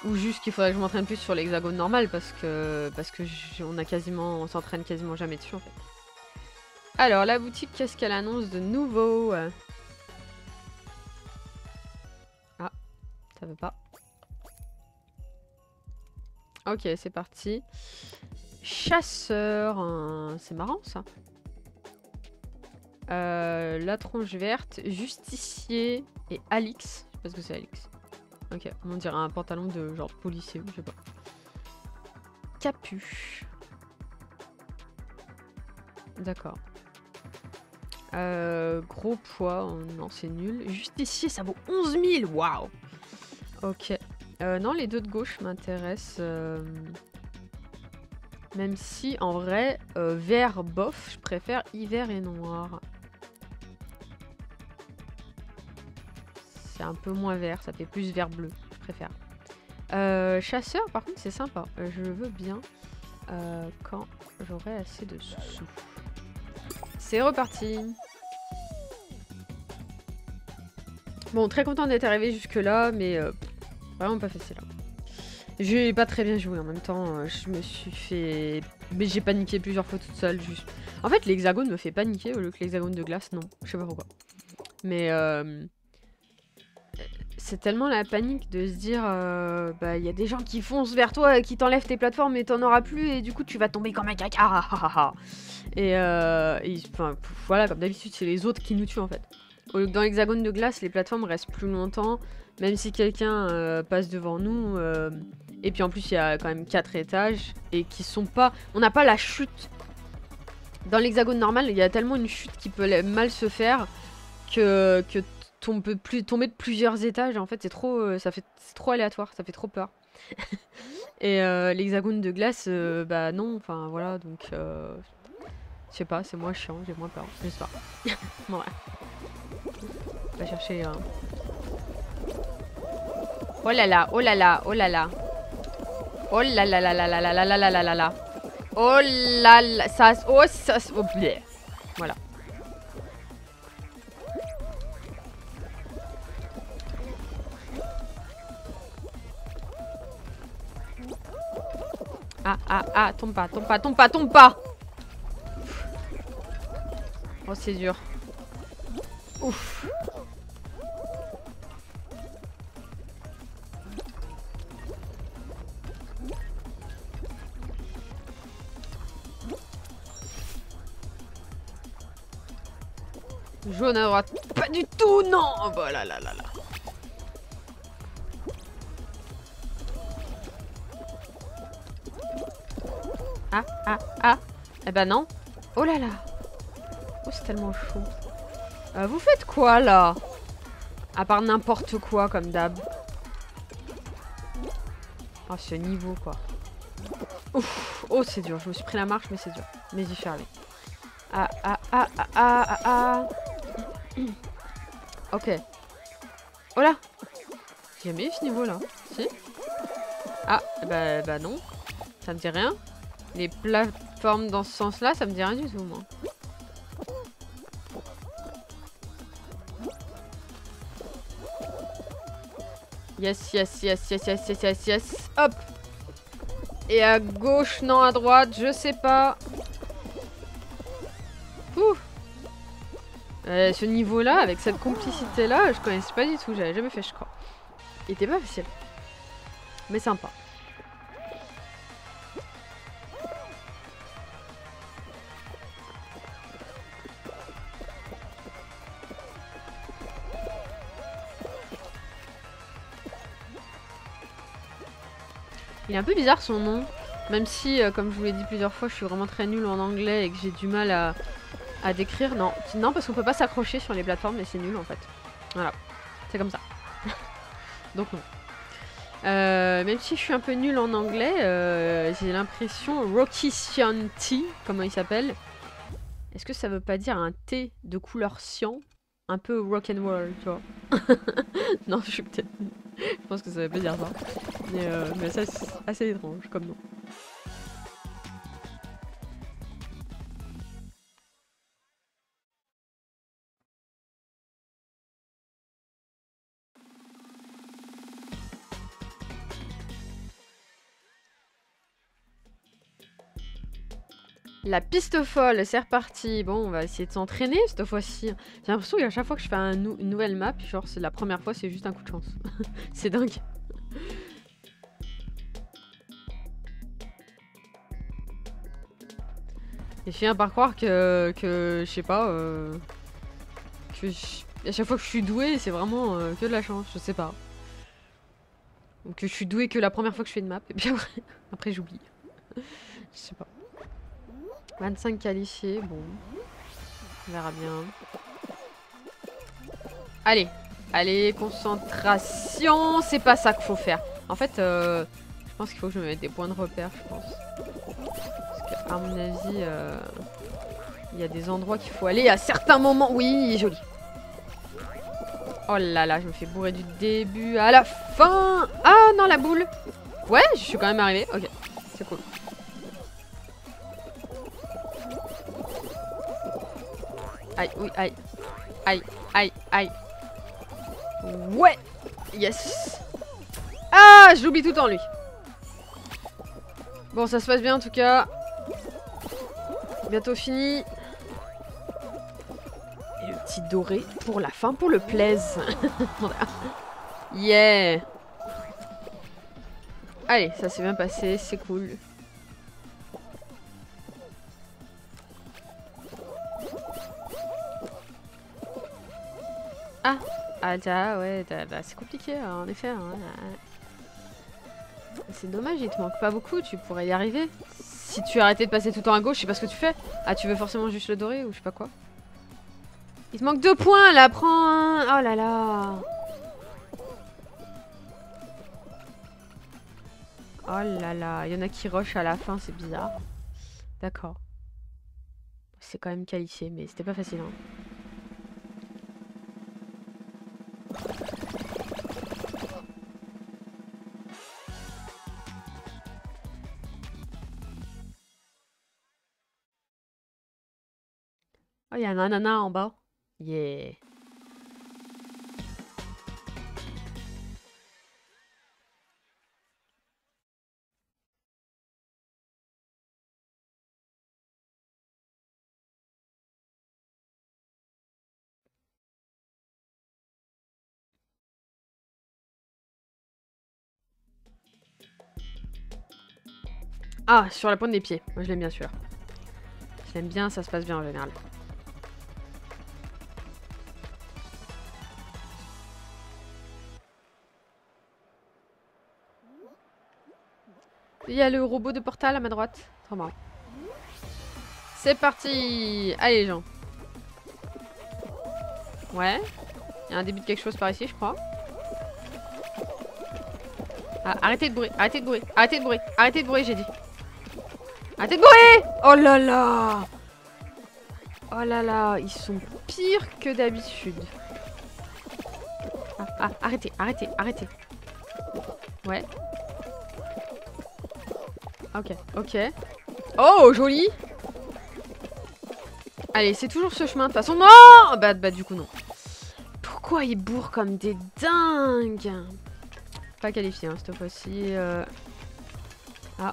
S1: Ou juste qu'il faudrait que je m'entraîne plus sur l'hexagone normal parce que parce que on a quasiment, on s'entraîne quasiment jamais dessus en fait. Alors la boutique, qu'est-ce qu'elle annonce de nouveau? Ah, ça veut pas. Ok, c'est parti. Chasseur. C'est marrant ça. Euh, la tronche verte, justicier et Alix. Je sais pas ce que c'est Alix. Ok, on dirait un pantalon de genre policier, je sais pas. Capu. D'accord. Euh, gros poids, non c'est nul. Justicier, ça vaut 11 000, waouh Ok. Euh, non, les deux de gauche m'intéressent. Euh, même si, en vrai, euh, vert bof, je préfère hiver et noir. C'est un peu moins vert, ça fait plus vert bleu, je préfère. chasseur, par contre, c'est sympa. je veux bien quand j'aurai assez de sous. C'est reparti. Bon, très content d'être arrivé jusque là, mais vraiment pas facile. Hein. J'ai pas très bien joué en même temps. Euh, je me suis fait. Mais j'ai paniqué plusieurs fois toute seule. Juste... En fait, l'hexagone me fait paniquer au lieu que l'hexagone de glace, non. Je sais pas pourquoi. Mais. Euh, c'est tellement la panique de se dire euh, bah il y a des gens qui foncent vers toi qui t'enlèvent tes plateformes et t'en auras plus et du coup tu vas tomber comme un caca et, et enfin voilà comme d'habitude c'est les autres qui nous tuent en fait dans l'hexagone de glace, les plateformes restent plus longtemps, même si quelqu'un euh, passe devant nous. Euh, et puis en plus, il y a quand même 4 étages et qui sont pas. On n'a pas la chute. Dans l'hexagone normal, il y a tellement une chute qui peut mal se faire que, que plus, tomber de plusieurs étages. En fait, c'est trop, euh, fait, trop aléatoire, ça fait trop peur. et l'hexagone de glace, bah non, enfin voilà, donc je sais pas, c'est moins chiant, j'ai moins peur, je sais pas. ouais chercher un... Oh là là, oh là là, oh là là. Oh là là là là là là là là là là là. Oh là là, ça... Oh ça... Oh. Voilà. Ah, ah, ah, tombe pas, tombe pas, tombe pas, tombe pas Oh, c'est dur. Ouf Jaune à droite. Pas du tout, non Oh là là là là. Ah, ah, ah. Eh ben non. Oh là là. Oh, c'est tellement chaud. Euh, vous faites quoi, là? À part n'importe quoi, comme d'hab. Oh, ce niveau, quoi. Ouf. Oh, c'est dur. Je me suis pris la marche, mais c'est dur. J'y suis arrivé. Ah, ah, ah, ah, ah, ah, ah. ok. Oh là J'ai jamais ce niveau là. Si Ah, bah, bah non. Ça me dit rien. Les plateformes dans ce sens là, ça me dit rien du tout moi. Yes, yes, yes, yes, yes, yes, yes, yes. Hop Et à gauche, non, à droite, je sais pas. Euh, ce niveau-là, avec cette complicité-là, je connaissais pas du tout. J'avais jamais fait, je crois. Il était pas facile. Mais sympa. Il est un peu bizarre son nom. Même si, euh, comme je vous l'ai dit plusieurs fois, je suis vraiment très nulle en anglais et que j'ai du mal à, à décrire. Non, non parce qu'on peut pas s'accrocher sur les plateformes et c'est nul en fait. Voilà, c'est comme ça. Donc non. Euh, même si je suis un peu nulle en anglais, euh, j'ai l'impression Rocky T, comment il s'appelle? Est-ce que ça veut pas dire un T de couleur cyan? Un peu rock and roll, tu vois Non, je suis peut-être... je pense que ça veut pas dire ça. Mais, euh, mais ça, c'est assez étrange comme nom. La piste folle, c'est reparti. Bon, on va essayer de s'entraîner cette fois-ci. J'ai l'impression qu'à chaque fois que je fais une nouvelle map, genre c'est la première fois, c'est juste un coup de chance. c'est dingue. Et je viens par croire que, que je sais pas, euh, que à chaque fois que je suis doué, c'est vraiment euh, que de la chance, je sais pas. Que je suis doué que la première fois que je fais une map, et puis après j'oublie. je sais pas. 25 qualifiés, bon. On verra bien. Allez, allez, concentration. C'est pas ça qu'il faut faire. En fait, euh, je pense qu'il faut que je me mette des points de repère, je pense. Parce qu'à mon avis, euh, il y a des endroits qu'il faut aller à certains moments. Oui, joli. Oh là là, je me fais bourrer du début à la fin. Ah non, la boule. Ouais, je suis quand même arrivé. Ok, aïe, oui, aïe. Aïe, aïe, aïe. Ouais Yes Ah Je l'oublie tout le temps, lui. Bon, ça se passe bien, en tout cas. Bientôt fini. Et le petit doré pour la fin, pour le plaise. yeah Allez, ça s'est bien passé, c'est cool. Ah, ouais, bah, c'est compliqué, hein, en effet. Hein. C'est dommage, il te manque pas beaucoup, tu pourrais y arriver. Si tu arrêtais de passer tout le temps à gauche, je sais pas ce que tu fais. Ah, tu veux forcément juste le doré ou je sais pas quoi. Il te manque deux points là, prends un. Oh là là. Oh là là, il y en a qui rush à la fin, c'est bizarre. D'accord. C'est quand même qualifié, mais c'était pas facile. Hein. Il y a un ananas en bas. Yeah. Ah, sur la pointe des pieds. Moi, je l'aime bien celui-là. Je l'aime bien, ça se passe bien en général. Il y a le robot de portal à ma droite. Trop marrant. C'est parti Allez, les gens. Ouais. Il y a un début de quelque chose par ici, je crois. Ah, arrêtez de bruit, arrêtez de bruit, arrêtez de bruit, arrêtez de bruit, j'ai dit. Arrêtez de bruit Oh là là Oh là là, ils sont pires que d'habitude. Ah, ah, arrêtez, arrêtez, arrêtez. Ouais, Ok, ok. Oh, joli Allez, c'est toujours ce chemin. De toute façon, non bah, bah, du coup, non. Pourquoi ils bourrent comme des dingues Pas qualifié, hein, cette fois-ci. Euh. Ah,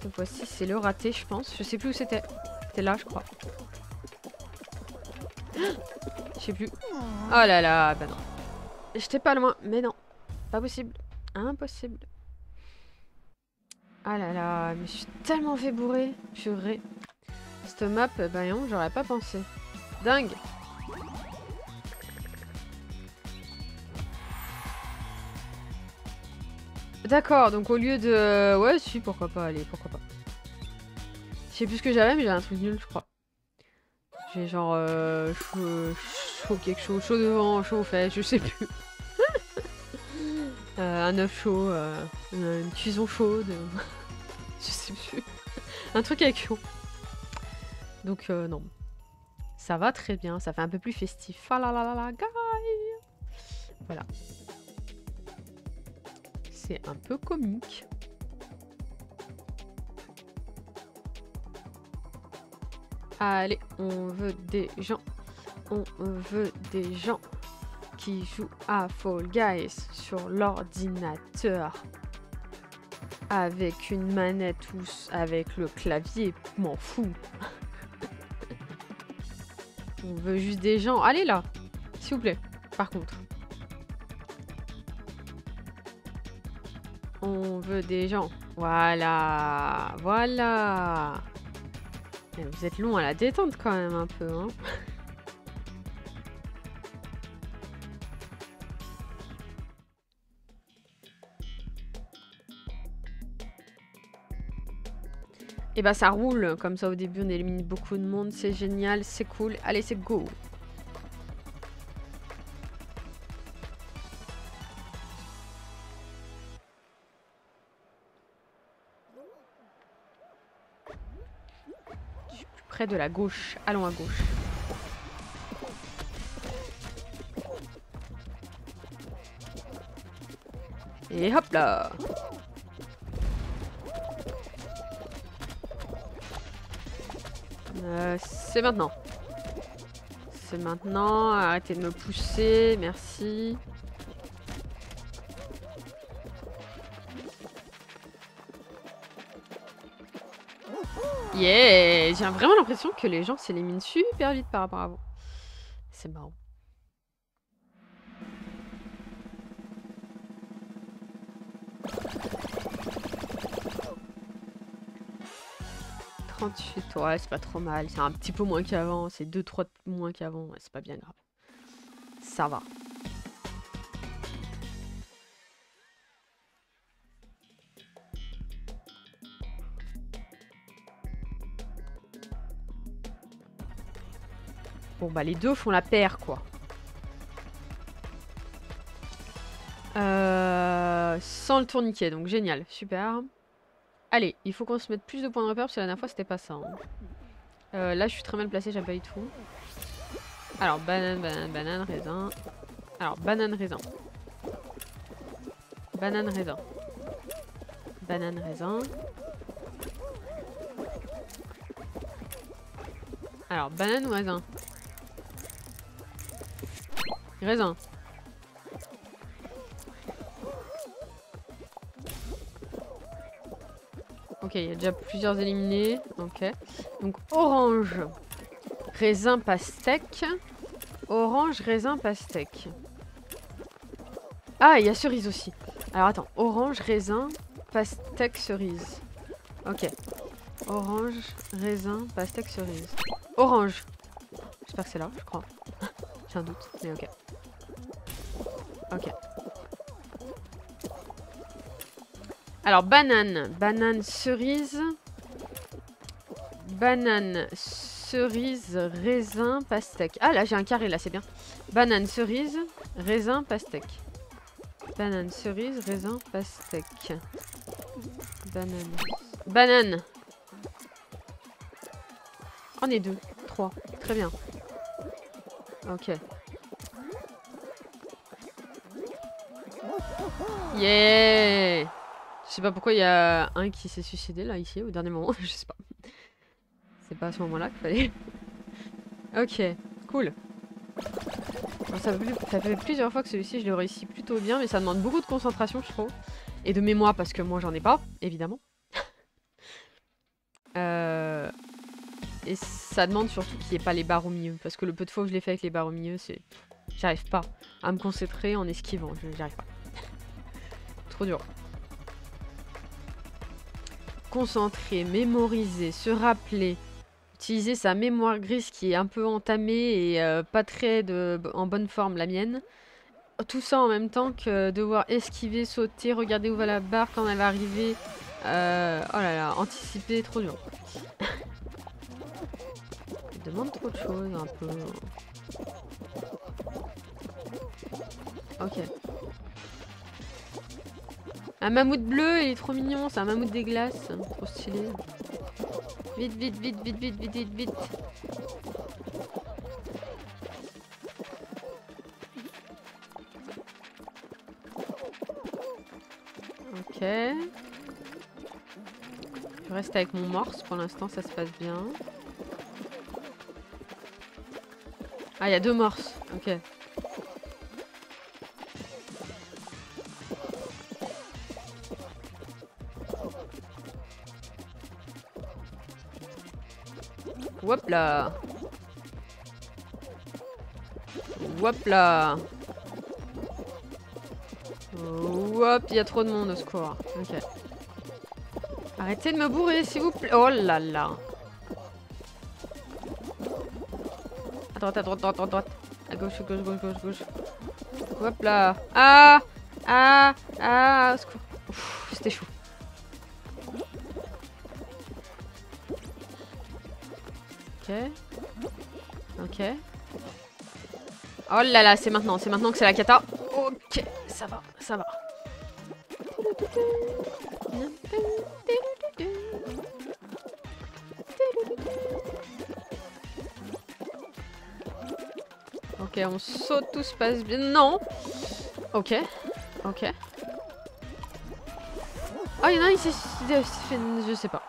S1: cette fois-ci, c'est le raté, je pense. Je sais plus où c'était. C'était là, je crois. Je sais plus. Oh là là, bah non. J'étais pas loin, mais non. Pas possible. Impossible. Ah là là, mais je suis tellement fait bourrer. Purée. Cette map, bah non, j'aurais pas pensé. Dingue D'accord, donc au lieu de... Ouais, si, pourquoi pas, allez, pourquoi pas. Je sais plus ce que j'avais, mais j'ai un truc nul, je crois. J'ai genre... Euh, chaud, chaud quelque chose, chaud devant, chaud fait, je sais plus. Euh, un œuf chaud, euh, une cuisson chaude. je sais plus. un truc avec chaud. Donc euh, non. Ça va très bien, ça fait un peu plus festif. Ah Voilà. C'est un peu comique. Allez, on veut des gens. On veut des gens joue à Fall Guys sur l'ordinateur avec une manette ou avec le clavier, m'en fous. On veut juste des gens. Allez là, s'il vous plaît. Par contre. On veut des gens. Voilà. Voilà. Vous êtes long à la détente quand même un peu. Hein Et bah ça roule, comme ça au début on élimine beaucoup de monde, c'est génial, c'est cool. Allez c'est go. Près de la gauche, allons à gauche. Et hop là Euh, c'est maintenant. c'est maintenant. Arrêtez de me pousser, merci. Yeah J'ai vraiment l'impression que les gens s'éliminent super vite par rapport à vous. C'est marrant. 38, ouais, c'est pas trop mal. C'est un petit peu moins qu'avant. C'est 2-3 moins qu'avant. C'est pas bien grave. Ça va. Bon, bah les deux font la paire, quoi. Euh, sans le tourniquet, donc génial, super. Allez, il faut qu'on se mette plus de points de repère parce que la dernière fois c'était pas ça. Euh, là je suis très mal placé, j'aime pas du tout. Alors banane, banane, banane, raisin. Alors banane, raisin. Banane, raisin. Banane, raisin. Alors banane ou raisin? Raisin. Ok, il y a déjà plusieurs éliminés. Ok. Donc orange, raisin, pastèque. Orange, raisin, pastèque. Ah, il y a cerise aussi. Alors attends, orange, raisin, pastèque, cerise. Ok. Orange, raisin, pastèque, cerise. Orange. J'espère que c'est là, je crois. J'ai un doute, mais ok. Ok. Alors, banane. Banane, cerise. Banane, cerise, raisin, pastèque. Ah là, j'ai un carré, là, c'est bien. Banane, cerise, raisin, pastèque. Banane, cerise, raisin, pastèque. Banane. Banane. On est deux. Trois. Très bien. Ok. Yeah sais pas pourquoi il y a un qui s'est suicidé là, ici, au dernier moment. je sais pas. C'est pas à ce moment-là qu'il fallait. ok, cool. ça, fait, plusieurs fois que celui-ci, je le réussis plutôt bien, mais ça demande beaucoup de concentration, je trouve. Et de mémoire, parce que moi, j'en ai pas, évidemment. euh... Et ça demande surtout qu'il n'y ait pas les barres au milieu. Parce que le peu de fois que je l'ai fait avec les barres au milieu, c'est... J'arrive pas à me concentrer en esquivant. J'arrive pas. Trop dur concentrer, mémoriser, se rappeler, utiliser sa mémoire grise qui est un peu entamée et euh, pas très en bonne forme, la mienne. Tout ça en même temps que devoir esquiver, sauter, regarder où va la barre quand elle va arriver. Euh, oh là là, anticiper, trop dur. Demande trop de choses un peu. Ok. Un mammouth bleu, il est trop mignon, c'est un mammouth des glaces. Trop stylé. Vite, vite, vite, vite, vite, vite, vite, vite. Ok. Je reste avec mon morse pour l'instant, ça se passe bien. Ah, il y a deux morses. Ok. Hop là Hop là Hop, il y a trop de monde au secours. Ok. Arrêtez de me bourrer, s'il vous plaît. Oh là là. À droite, à droite, à droite, à droite. À gauche, à gauche, gauche, gauche, gauche. Hop là. Ah Ah Ah Au secours. Oh là là, c'est maintenant, c'est maintenant que c'est la cata. Ok, ça va, ça va. Ok, on saute, tout se passe bien. Non Ok, ok. Oh, il y en a un ici, je sais pas.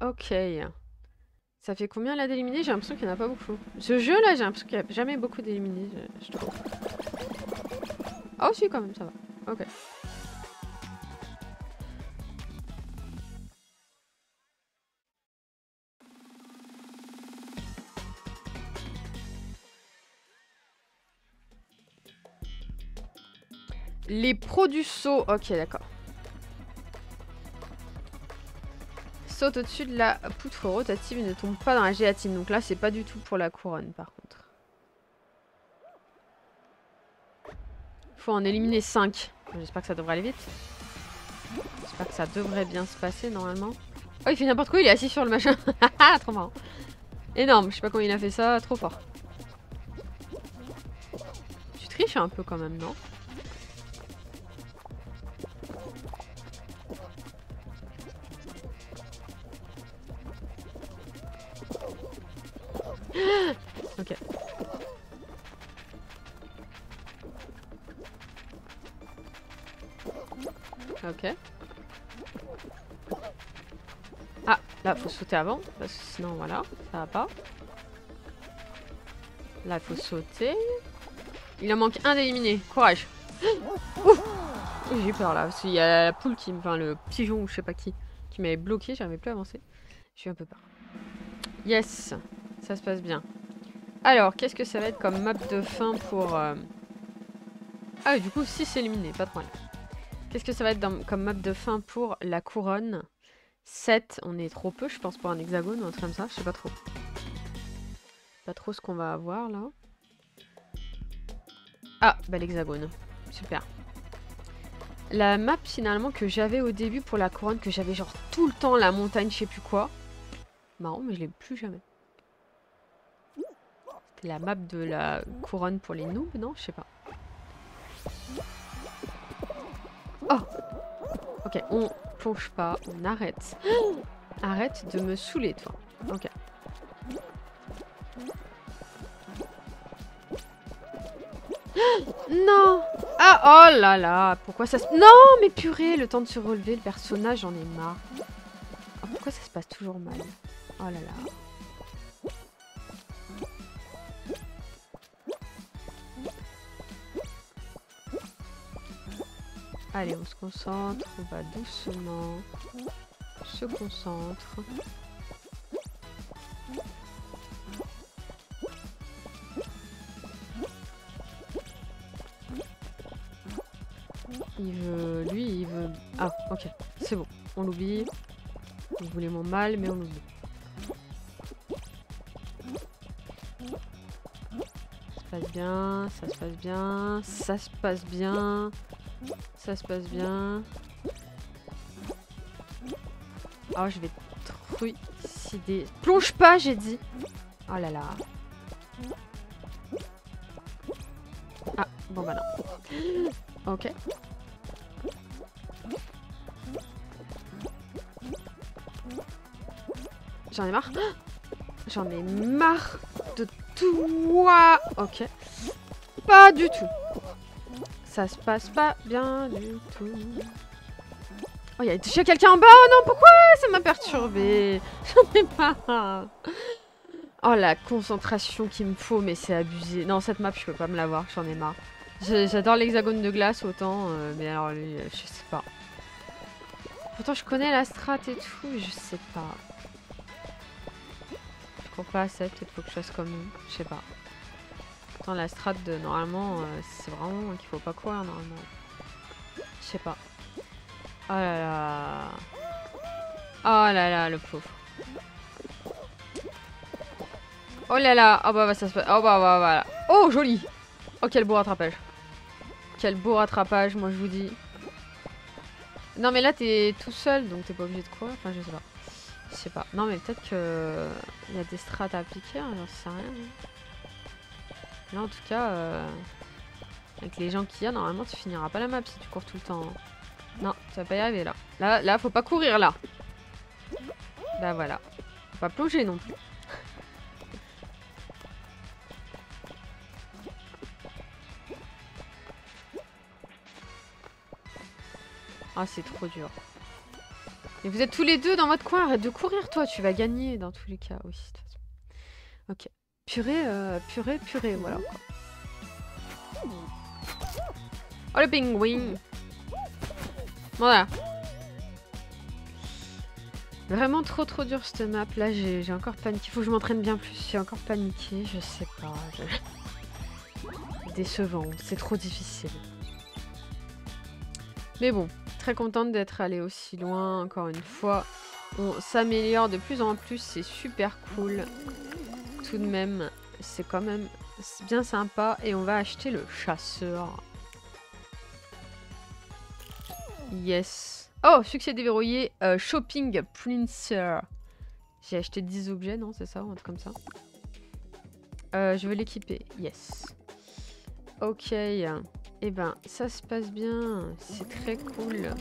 S1: Ok. Ça fait combien là d'éliminés? J'ai l'impression qu'il n'y en a pas beaucoup. Ce jeu là, j'ai l'impression qu'il n'y a jamais beaucoup d'éliminés. Je, je trouve. Ah, si, quand même, ça va. Ok. Les pros du saut. Ok, d'accord. Saute au-dessus de la poutre rotative et ne tombe pas dans la gélatine. Donc là, c'est pas du tout pour la couronne, par contre. Faut en éliminer 5. J'espère que ça devrait aller vite. J'espère que ça devrait bien se passer, normalement. Oh, il fait n'importe quoi, il est assis sur le machin. trop marrant. Énorme, je sais pas comment il a fait ça, trop fort. Tu triches un peu quand même, non? Avant, parce que sinon, voilà, ça va pas. Là, il faut sauter. Il en manque un d'éliminer. Courage. J'ai peur là, parce qu'il y a la poule qui... Enfin, le pigeon ou je sais pas qui, qui m'avait bloqué, j'arrivais plus à avancer. J'ai un peu peur. Yes ça se passe bien. Alors, qu'est-ce que ça va être comme map de fin pour... Euh, ah du coup, 6 éliminés, pas de problème. Qu'est-ce que ça va être comme map de fin pour la couronne? 7, on est trop peu, je pense, pour un hexagone ou un truc comme ça, je sais pas trop. Pas trop ce qu'on va avoir, là. Ah, bah l'hexagone. Super. La map, finalement, que j'avais au début pour la couronne, que j'avais genre tout le temps, la montagne, je sais plus quoi. Marrant, mais je l'ai plus jamais la map de la couronne pour les noobs, non? Je sais pas. Oh Ok, on pas, on arrête. Arrête de me saouler, toi. Ok. Non Ah, oh là là Pourquoi ça se... Non, mais purée, le temps de se relever, le personnage, j'en ai marre. Oh, pourquoi ça se passe toujours mal? Oh là là. Allez, on se concentre, on va doucement se concentre. Il veut... Lui, il veut... Ah, ok. C'est bon. On l'oublie. Il voulait mon mal, mais on l'oublie. Ça se passe bien, ça se passe bien, ça se passe bien. Ça se passe bien. Oh, je vais trucider. Plonge pas, j'ai dit. Oh là là. Ah, bon bah. Ok. J'en ai marre. J'en ai marre de toi. Ok. Pas du tout. Ça se passe pas bien du tout. Oh, il y a quelqu'un en bas Oh non, pourquoi Ça m'a perturbé? J'en ai pas. Oh, la concentration qu'il me faut, mais c'est abusé. Non, cette map, je peux pas me l'avoir, j'en ai marre. J'adore l'hexagone de glace autant, euh, mais alors euh, je sais pas. Pourtant, je connais la strat et tout, je sais pas. Je cours pas assez, peut-être faut que je fasse comme eux, je sais pas la strat de normalement, euh, c'est vraiment qu'il faut pas courir normalement. Je sais pas. Oh là là. Oh là là, le pauvre. Oh là là. Oh bah, bah ça se passe. Oh bah, bah voilà. Oh joli. Oh quel beau rattrapage. Quel beau rattrapage, moi je vous dis. Non mais là t'es tout seul donc t'es pas obligé de courir. Enfin je sais pas. Je sais pas. Non mais peut-être que il y a des strats à appliquer, hein, j'en sais rien. Là, en tout cas, euh, avec les gens qu'il y a, normalement, tu finiras pas la map si tu cours tout le temps. Non, tu vas pas y arriver, là. Là, là faut pas courir, là. Bah voilà. Faut pas plonger non plus. Ah, c'est trop dur. Et vous êtes tous les deux dans votre coin. Arrête de courir, toi. Tu vas gagner dans tous les cas. Oui, de toute façon. Ok. Purée, euh, purée, purée. Voilà. Oh, le pingouin. Voilà. Vraiment trop trop dur cette map. Là, j'ai encore paniqué. Faut que je m'entraîne bien plus. J'ai encore paniqué. Je sais pas. Décevant. C'est trop difficile. Mais bon, très contente d'être allée aussi loin. Encore une fois, on s'améliore de plus en plus. C'est super cool. Tout de même, c'est quand même bien sympa. Et on va acheter le chasseur. Yes. Oh, succès déverrouillé. Euh, shopping Princer. J'ai acheté 10 objets, non C'est ça, un truc comme ça. Euh, je vais l'équiper. Yes. Ok. Eh ben, ça se passe bien. C'est très cool.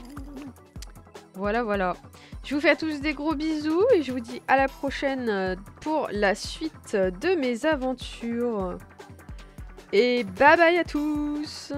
S1: Voilà, voilà. Je vous fais à tous des gros bisous et je vous dis à la prochaine euh, pour la suite de mes aventures. Et bye bye à tous